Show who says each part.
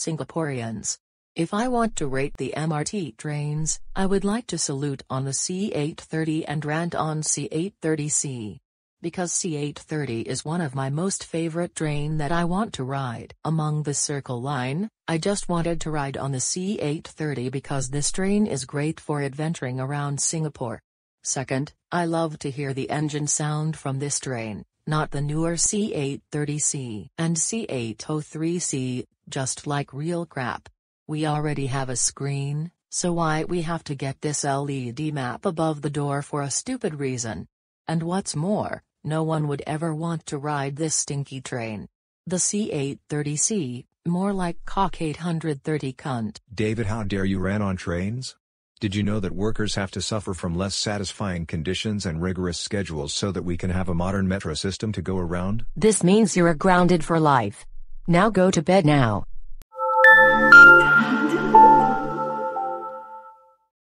Speaker 1: Singaporeans. If I want to rate the MRT trains, I would like to salute on the C830 and rant on C830C. Because C830 is one of my most favorite train that I want to ride. Among the Circle line, I just wanted to ride on the C830 because this train is great for adventuring around Singapore. Second, I love to hear the engine sound from this train, not the newer C830C and C803C, just like real crap. We already have a screen, so why we have to get this LED map above the door for a stupid reason. And what's more, no one would ever want to ride this stinky train. The C830C, more like cock 830 cunt.
Speaker 2: David how dare you ran on trains? Did you know that workers have to suffer from less satisfying conditions and rigorous schedules so that we can have a modern metro system to go around?
Speaker 3: This means you're grounded for life. Now go to bed now.